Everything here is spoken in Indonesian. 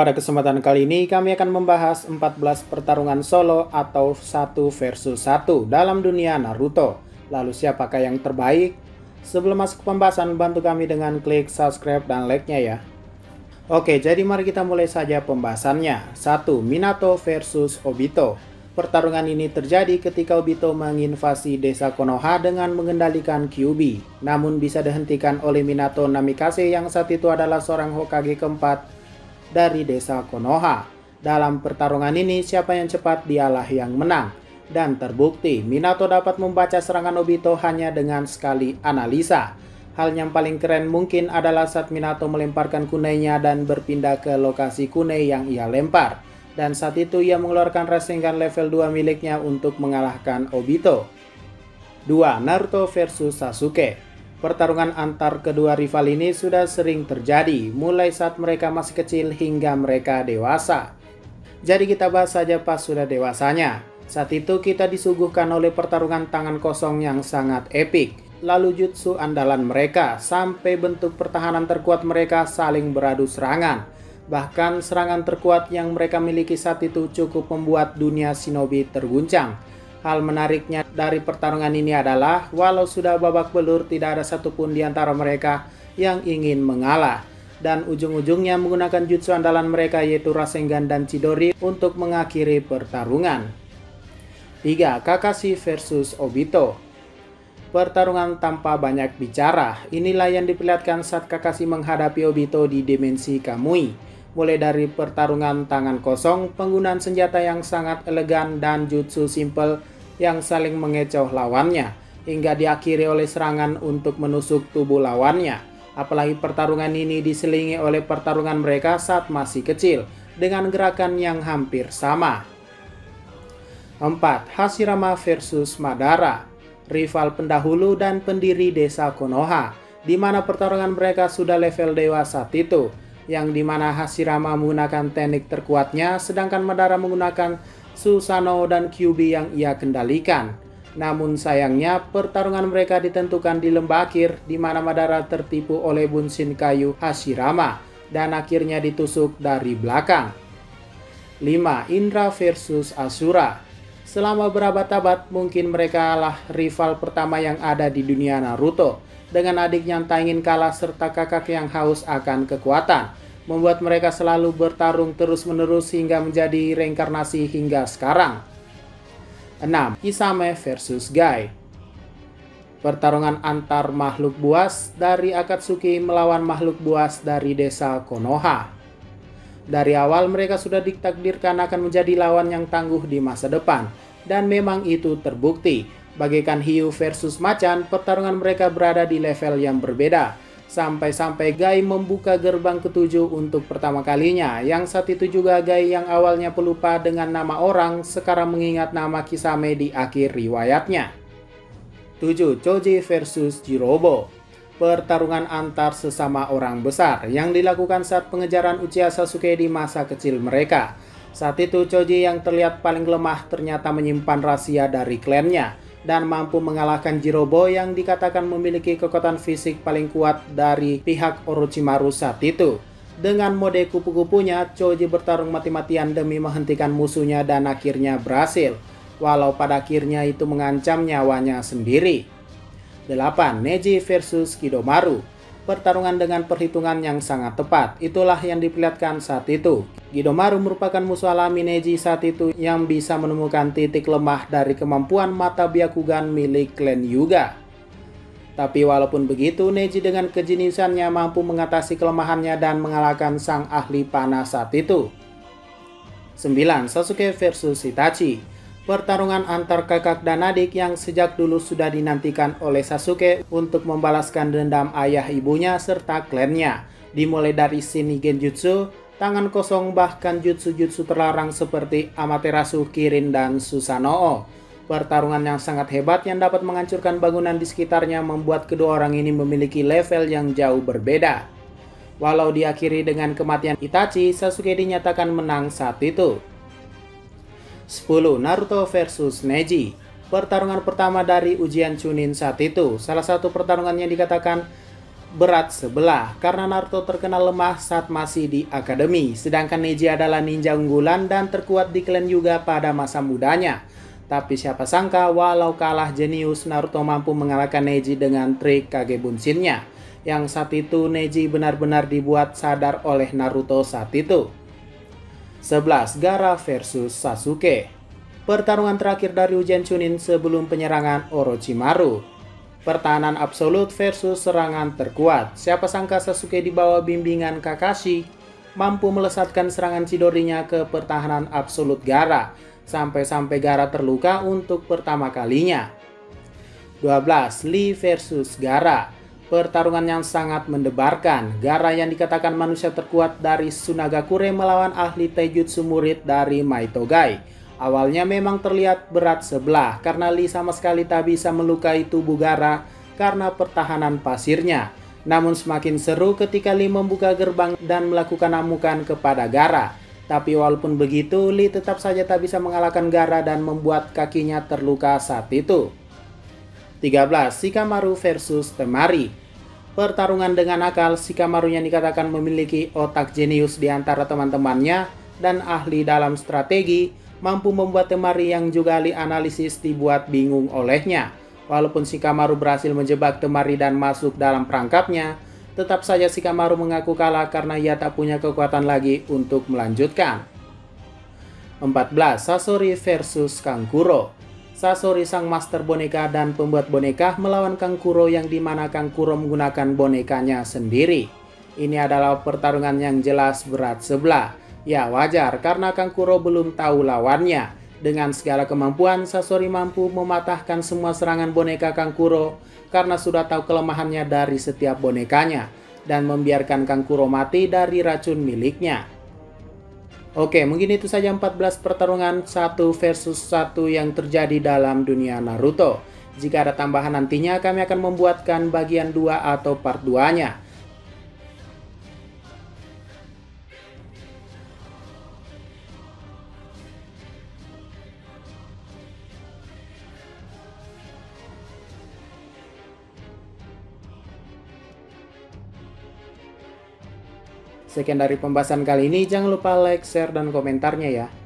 Pada kesempatan kali ini kami akan membahas 14 pertarungan solo atau 1 versus 1 dalam dunia Naruto. Lalu siapakah yang terbaik? Sebelum masuk ke pembahasan, bantu kami dengan klik subscribe dan like-nya ya. Oke, jadi mari kita mulai saja pembahasannya. 1. Minato versus Obito. Pertarungan ini terjadi ketika Obito menginvasi desa Konoha dengan mengendalikan Kyuubi. Namun bisa dihentikan oleh Minato Namikaze yang saat itu adalah seorang Hokage keempat dari desa Konoha. Dalam pertarungan ini, siapa yang cepat dialah yang menang. Dan terbukti, Minato dapat membaca serangan Obito hanya dengan sekali analisa. Hal yang paling keren mungkin adalah saat Minato melemparkan kunainya dan berpindah ke lokasi kunai yang ia lempar. Dan saat itu ia mengeluarkan Rasengan level 2 miliknya untuk mengalahkan Obito. 2. Naruto versus Sasuke Pertarungan antar kedua rival ini sudah sering terjadi, mulai saat mereka masih kecil hingga mereka dewasa. Jadi kita bahas saja pas sudah dewasanya. Saat itu kita disuguhkan oleh pertarungan tangan kosong yang sangat epik. Lalu jutsu andalan mereka, sampai bentuk pertahanan terkuat mereka saling beradu serangan. Bahkan serangan terkuat yang mereka miliki saat itu cukup membuat dunia shinobi terguncang Hal menariknya dari pertarungan ini adalah walau sudah babak belur tidak ada satupun di antara mereka yang ingin mengalah dan ujung-ujungnya menggunakan jutsu andalan mereka yaitu Rasengan dan Chidori untuk mengakhiri pertarungan. 3. Kakashi versus Obito Pertarungan tanpa banyak bicara, inilah yang diperlihatkan saat Kakashi menghadapi Obito di dimensi Kamui. Mulai dari pertarungan tangan kosong, penggunaan senjata yang sangat elegan dan jutsu simple yang saling mengecoh lawannya hingga diakhiri oleh serangan untuk menusuk tubuh lawannya. Apalagi pertarungan ini diselingi oleh pertarungan mereka saat masih kecil dengan gerakan yang hampir sama. 4. Hashirama versus Madara Rival pendahulu dan pendiri desa Konoha di mana pertarungan mereka sudah level dewa saat itu yang di mana Hashirama menggunakan teknik terkuatnya sedangkan Madara menggunakan Susano dan QB yang ia kendalikan. Namun sayangnya pertarungan mereka ditentukan di lembah akhir di mana Madara tertipu oleh Bunshin Kayu Hashirama dan akhirnya ditusuk dari belakang. 5. Indra versus Asura Selama berabad-abad mungkin mereka lah rival pertama yang ada di dunia Naruto dengan adik yang tak ingin kalah serta kakak yang haus akan kekuatan membuat mereka selalu bertarung terus-menerus hingga menjadi reinkarnasi hingga sekarang. 6. Isame versus Gai Pertarungan antar makhluk buas dari Akatsuki melawan makhluk buas dari desa Konoha. Dari awal mereka sudah ditakdirkan akan menjadi lawan yang tangguh di masa depan, dan memang itu terbukti. Bagaikan hiu versus macan, pertarungan mereka berada di level yang berbeda, Sampai-sampai Gai membuka gerbang ketujuh untuk pertama kalinya, yang saat itu juga Gai yang awalnya pelupa dengan nama orang, sekarang mengingat nama Kisame di akhir riwayatnya. 7. Choji versus Jirobo Pertarungan antar sesama orang besar yang dilakukan saat pengejaran Uchiha Sasuke di masa kecil mereka. Saat itu Choji yang terlihat paling lemah ternyata menyimpan rahasia dari klannya dan mampu mengalahkan Jirobo yang dikatakan memiliki kekuatan fisik paling kuat dari pihak Orochimaru saat itu. Dengan mode kupu-kupunya, Choji bertarung mati-matian demi menghentikan musuhnya dan akhirnya berhasil, walau pada akhirnya itu mengancam nyawanya sendiri. 8. Neji versus Kidomaru pertarungan dengan perhitungan yang sangat tepat. Itulah yang diperlihatkan saat itu. Gidomaru merupakan musuh alami Neji saat itu yang bisa menemukan titik lemah dari kemampuan mata Byakugan milik klan Yuga. Tapi walaupun begitu, Neji dengan kejeniusannya mampu mengatasi kelemahannya dan mengalahkan sang ahli panah saat itu. 9. Sasuke versus Itachi pertarungan antar kakak dan adik yang sejak dulu sudah dinantikan oleh Sasuke untuk membalaskan dendam ayah ibunya serta klannya. Dimulai dari Shin Genjutsu, tangan kosong bahkan jutsu-jutsu terlarang seperti Amaterasu, Kirin, dan Susanoo. Pertarungan yang sangat hebat yang dapat menghancurkan bangunan di sekitarnya membuat kedua orang ini memiliki level yang jauh berbeda. Walau diakhiri dengan kematian Itachi, Sasuke dinyatakan menang saat itu. 10. Naruto versus Neji Pertarungan pertama dari ujian Chunin saat itu. Salah satu pertarungan yang dikatakan berat sebelah karena Naruto terkenal lemah saat masih di akademi, sedangkan Neji adalah ninja unggulan dan terkuat di klan juga pada masa mudanya. Tapi siapa sangka walau kalah jenius Naruto mampu mengalahkan Neji dengan trik Kage Bunshin-nya. Yang saat itu Neji benar-benar dibuat sadar oleh Naruto saat itu. 11. Gara versus Sasuke Pertarungan terakhir dari ujian Chunin sebelum penyerangan Orochimaru Pertahanan absolut versus serangan terkuat. Siapa sangka Sasuke di bawah bimbingan Kakashi mampu melesatkan serangan Chidorinya ke pertahanan absolut Gara sampai-sampai Gara terluka untuk pertama kalinya. 12. Lee versus Gara Pertarungan yang sangat mendebarkan. Gara yang dikatakan manusia terkuat dari Sunagakure melawan ahli Taijutsu murid dari Maitogai Awalnya memang terlihat berat sebelah karena Lee sama sekali tak bisa melukai tubuh Gara karena pertahanan pasirnya. Namun semakin seru ketika Lee membuka gerbang dan melakukan amukan kepada Gara. Tapi walaupun begitu, Lee tetap saja tak bisa mengalahkan Gara dan membuat kakinya terluka saat itu. 13. Shikamaru versus Temari Pertarungan dengan akal, Shikamaru yang dikatakan memiliki otak jenius di antara teman-temannya dan ahli dalam strategi, mampu membuat Temari yang juga ahli analisis dibuat bingung olehnya. Walaupun Shikamaru berhasil menjebak Temari dan masuk dalam perangkapnya, tetap saja Shikamaru mengaku kalah karena ia tak punya kekuatan lagi untuk melanjutkan. 14. Sasori versus Kangkuro Sasori sang master boneka dan pembuat boneka melawan Kangkuro yang di mana Kangkuro menggunakan bonekanya sendiri. Ini adalah pertarungan yang jelas berat sebelah. Ya wajar karena Kang Kuro belum tahu lawannya. Dengan segala kemampuan, Sasori mampu mematahkan semua serangan boneka Kang Kuro karena sudah tahu kelemahannya dari setiap bonekanya dan membiarkan Kang Kuro mati dari racun miliknya. Oke, mungkin itu saja 14 pertarungan satu versus satu yang terjadi dalam dunia Naruto. Jika ada tambahan nantinya, kami akan membuatkan bagian 2 atau part 2-nya. Sekian dari pembahasan kali ini, jangan lupa like, share, dan komentarnya ya.